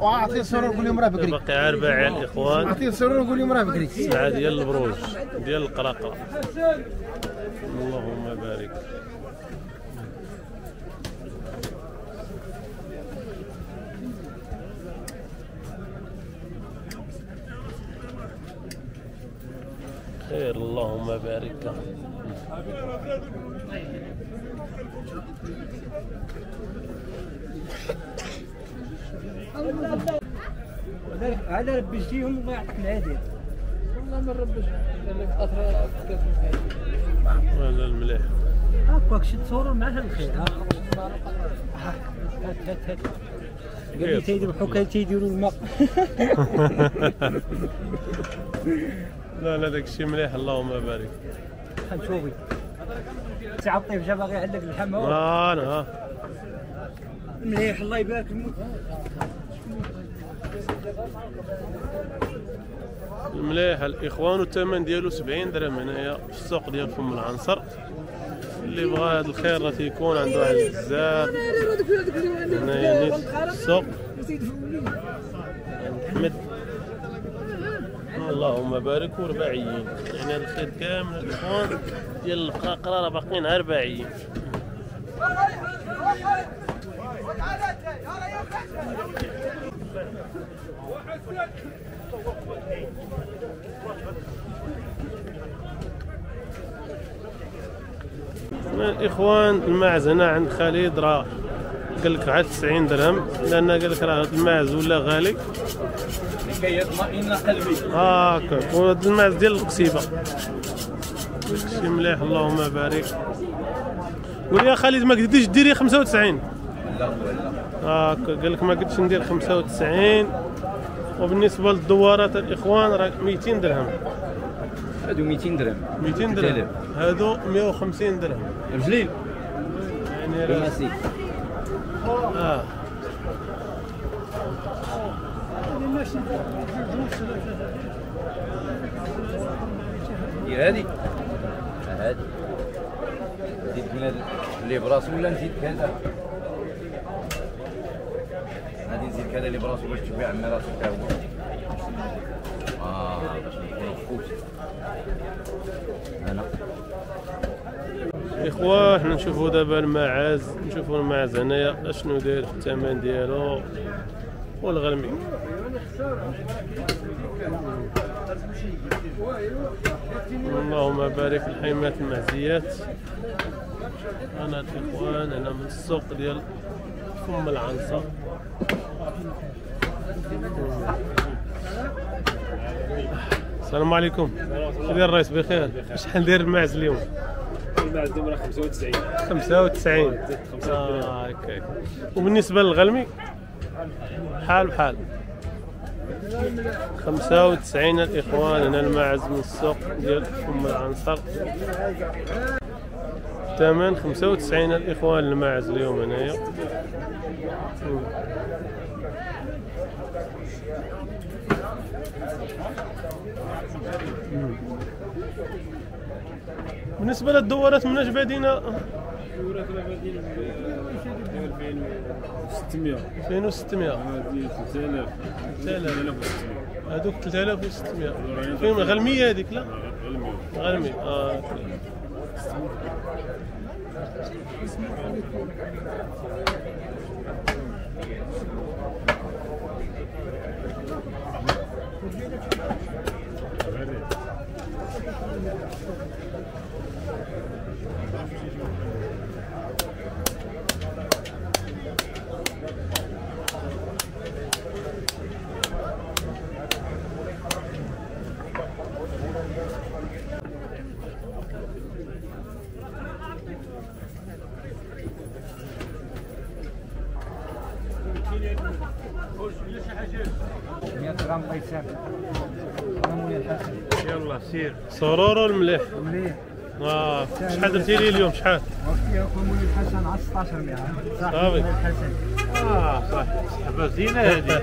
واعطيه سرور قول لهم راه بكري. باقي اربعه الاخوان اعطيه سرور قول لهم راه بكري. سبعه ديال البروج ديال القراقره اللهم بارك. خير اللهم بارك. هذا ربيتيهم الله يعطيك العافيه والله ما نربش قال لك اطرا هذا المليح هاكاك شي تصوروا معاه الخير. ها. هات هات هات. قال لي تيذبحوا كي تيديروا الماء. لا لا داك الشيء مليح اللهم بارك. خنشوفي سي الطيف جا باغي عندك اللحم هو أنا ها. مليح الله يبارك الموت المليح الإخوان والثمن ديالو 70 درهم هنايا في السوق ديال فم العنصر. اللي بغى هذا الخير راه تيكون عنده واحد بزاف هنايا نيت السوق. احمد اللهم بارك ورباعيين يعني هذا الخير كامل الاخوان ديال القراقره راه باقيين رباعيين الإخوان الماعز هنا عند خالد راه قال لك عاد 90 درهم لأن قال لك راه الماعز ولا غالي. يطمئن قلبي. هاكا وهذا الماعز ديال القصيبة. داكشي مليح اللهم بارك. قول يا خالد ما قدرتيش ديري 95 لا هاكا قال لك ما قدرتش ندير 95 وبالنسبة للدوارات الإخوان راه 200 درهم. هادو 200 درهم. 200 درهم. هادو 150 درهم. رجلين يعني راه آه. دير هادي. هادي. نزيد من اللي براسو ولا نزيد كذا؟ غادي نزيد كذا اللي براسو باش تشوفي عمي راسك تا هو آه باش نكونو فوت أنا. اخوان حنا نشوفوا دابا الماعز نشوفوا الماعز هنايا أشنو داير في الثمن ديالو؟ والغرمي. اللهم بارك الحيمات المعزيات أنا الاخوان أنا من السوق ديال فم العنصر. السلام عليكم. ديال الرئيس؟ بخير. شحال داير الماعز اليوم؟ الماعز راه 95 95 آه هكاك. وبالنسبة للغلمي حال بحال. 95 الإخوان هنا الماعز من السوق ديال أم العنصر الثمن 95 الإخوان الماعز اليوم هنايا. بالنسبة للدورات مناش بادينا 2600 2600 هذه 3000 3600 هذوك 3600 فيهم غلمية هذيك لا؟ غلميه غلميه آه Thank you. يلا سير. سرور الملح مليح. آه شحال درتي لي اليوم؟ شحال؟ الحسن على 16 100 صاحبي صافي. مولاي الحسن آه صح. صحبه زينة هذه.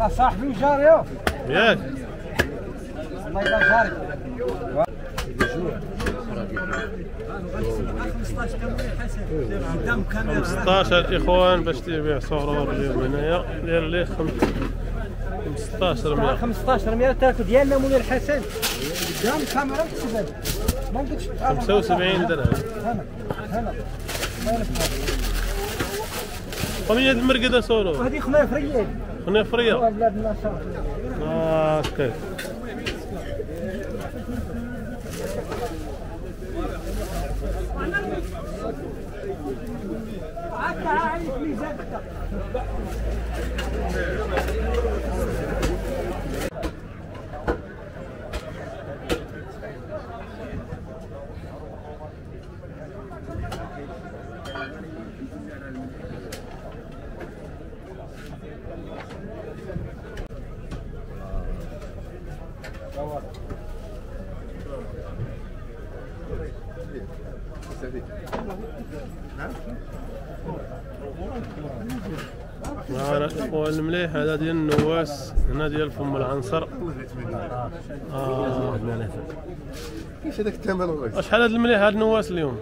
راه صاحبي وجاري ياك. الله يبارك جاري قدام كاميرا 15 إخوان باش تبيع صغرور اليوم هنايا داير ليه خم- 15 100 15 100 تاكل. ديالنا مولاي الحسن قدام كاميرا. تسبب 75 درهم. هنا هاد المرقدة سولو وهذه خنايا فريال هنا فرية. بلاد النشاط المليح هذا ديال النواس هنا ديال فم العنصر. آه. كيفاش هذاك الثمن شحال هاد المليح هاد النواس اليوم؟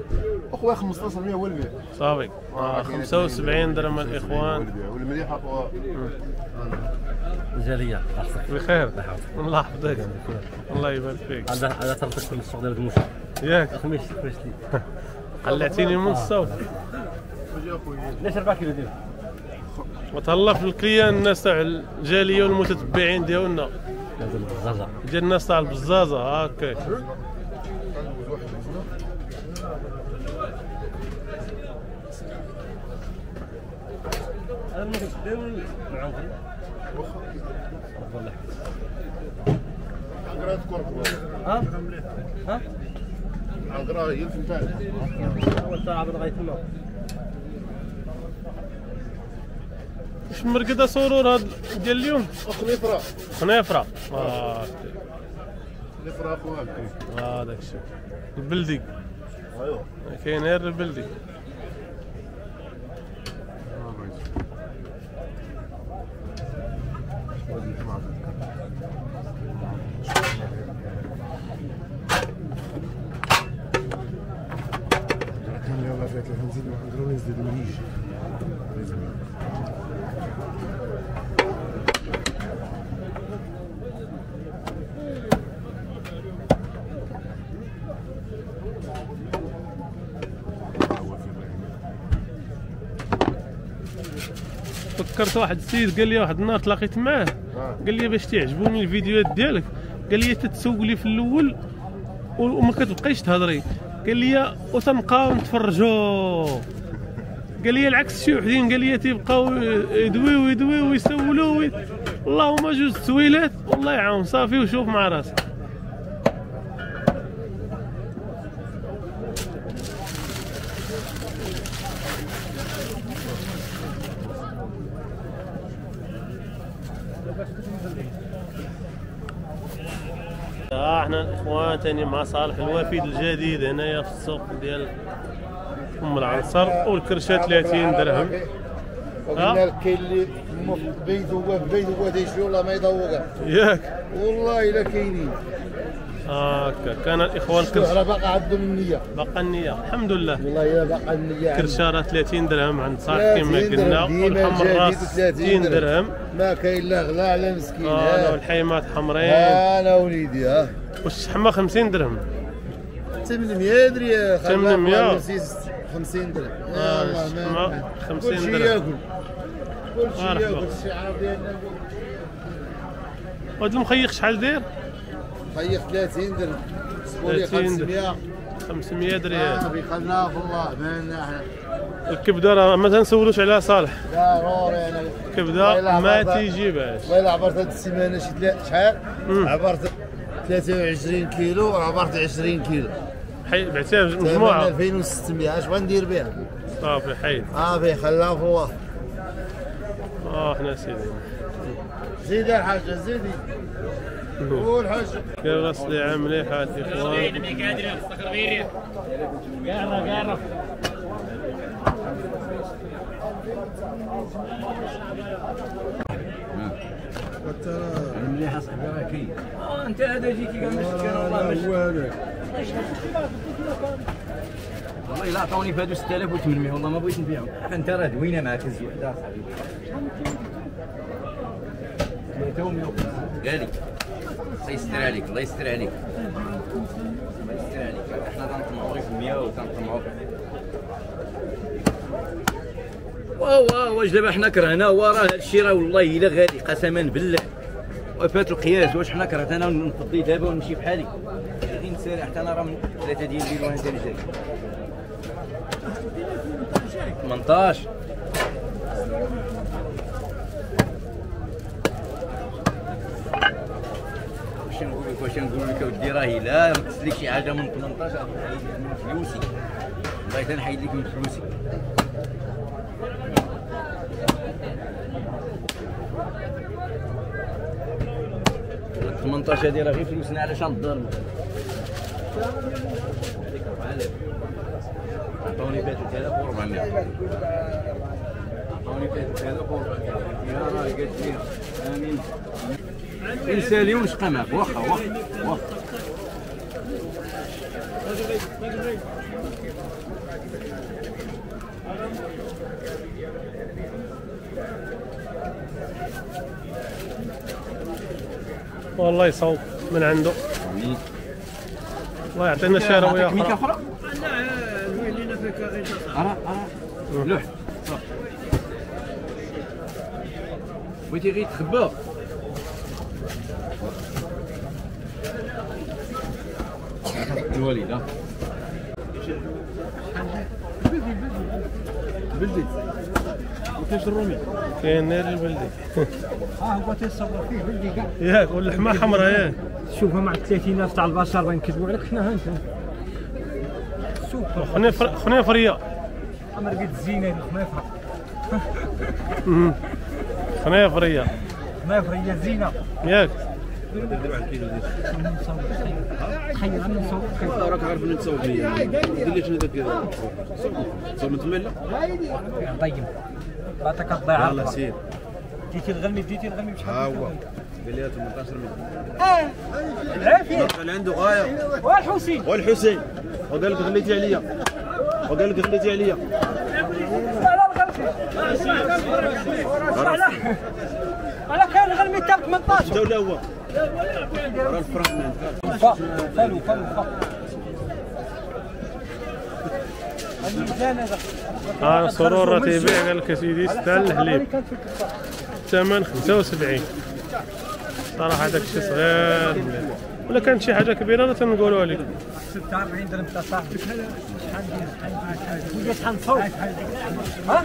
أخويا 15 هو البيع صافي. آه 75 درهم الإخوان. والمليح اخويا جالية. خاصك بخير. الله يحفظك. الله يبارك فيك. هذا هذا ترتك من السوق ديال المشي ياك. خميس خميس لي قلعتيني من الصوت. ليش 4 كيلو ديال وتهلا في الكليان الناس تاع الجالية والمتتبعين ديالنا. ديال الناس تاع البزازة هاكا ها ها هي الفنتان هو تما واش مرقده سرور هاد ديال اليوم اخ نفرا خنيفره آه نفرا اخويا آه، داك الشيء البلدي ايوا كاين غير البلدي كان يلا فيها 30 نزيد نقدروا نزيد ونيجي فكرت واحد السيد قال لي واحد النهار تلاقيت معاه. قال لي باش تعجبوني الفيديوهات ديالك. قال لي تتسوق لي في الأول وما كتبقيش تهضري. قال لي وتنبقاو نتفرجوا قال لي العكس شي وحدين. قال لي تيبقاو يدويو يدويو ويسولوا وي- اللهم جوج تسويلات. والله يعاون صافي وشوف مع راسك آه إحنا الاخوان تاني مع صالح الوافد الجديد هنايا في السوق ديال ام العنصر والكرشه 30 درهم. وقلنا لك كاين اللي بيت هو بيت هو ديشي والله ما ياك. والله إلا كاينين. هكا كان الاخوان كرش باقا عندهم النية؟ بقى النية الحمد لله. والله الا باقا النية. عندهم. كرشارة 30 درهم عند صالح كما 30 قلنا جديد 30 60 درهم. ما كاين لا غلا على مسكين آه والحيمات حمرين. أنا وليدي ها. والشحمه 50 درهم؟ 800 درهم 800. 50 درهم. آه، يا الله الشحمة ما 50 كلشي درهم. ياكل. كلشي. ياكل الشعار ديالنا وهاد المخيخ شحال داير؟ خيخ 30 درهم. سبولي 30 درهم. 500 500 ريال صافي خلناها في الله إحنا الكبدة راه ما تنسولوش عليها صالح. ضروري أنا. الكبده ما تيجيبهاش والله عبرت هاد السيمانة شي شحال. عبرت 23 كيلو وعبرت 20 كيلو. حي بعتيها مجموعة. 2600 اش غندير بها؟ صافي حيد صافي خلاها في الله آه حنا سيدي زيدي الحاجة زيدي كيف غسلي عاملي حال الاخوان المليح اصاحبي راه كاين أنت هذا جيتي والله والله الا عطاوني في هادو 6800 والله ما بغيت نبيعهم أنت راه دوينة معاك الزوحده ثلاثة ومية غالي الله يستر عليك الله يستر عليك. الله يستر عليك. إحنا تنطمعوا في 100 وتنطمعوا واو واو واش دابا حنا كرهنا؟ وراه هادشي راه والله إلا غالي قسما بالله. وفات القياس واش حنا كرهت أنا نفضي دابا ونمشي بحالي. غادي نسالي حتى أنا راه من ثلاثة ديال الليل وأنا جاي 18 نقول لك واش نقول لك أودي راهي لا ما تسلك شي حاجة من 18 غادي نحيد لك من فلوسي. بغيت نحيد لك من فلوسي. هاد 18 هادي راه غير فلوسنا على شان الدار؟ عطوني 3400 عطوني 3400 يا راجل قد آمين. انسالي ونشقى معك واخا واخا واخا. والله يصوب من عنده. الله يعطينا شهروية ميكا أخرى أخرى أرى أرى. لوح. صافي. بغيتي غير تخبى الوالد ها بلدي وكاش الرومي كاين نار البلدي آه هو تيصور فيه بلدي كاع. ياك واللحمة حمراء ياك. شوفها مع 30000 تاع البشر بنكذبوا عليك حنا ها انت. سوبر. خني فر... خني فرية أنا لقيت الزينة هذيك ما يفرق خني فرية ما يفرق هي الزينه ياك. تخيل أنا نصور راك عارف اللي تصور لي دير لي شنو داك تصور من تما لا طيب بعطيك الضيعه يلا سير ديتي الغلمي ديتي الغلمي بشحال ها هو قال لي 18 مليون آه العافيه اللي عنده غايه والحسين والحسين وقال لك غليتي عليا وقال لك غليتي عليا على كان الغلمي تاع 18 انت ولا هو فا فالو فالو فا ها سرور راه تيبيع قال لك سيدي ستان الحليب الثمن 75 صراحة داك الشيء صغير. مليح. ولا كانت شي حاجة كبيرة لا تنقولوها لك 46 درهم تاع صاحبي شحال شحال شحال شحال نصوت ها؟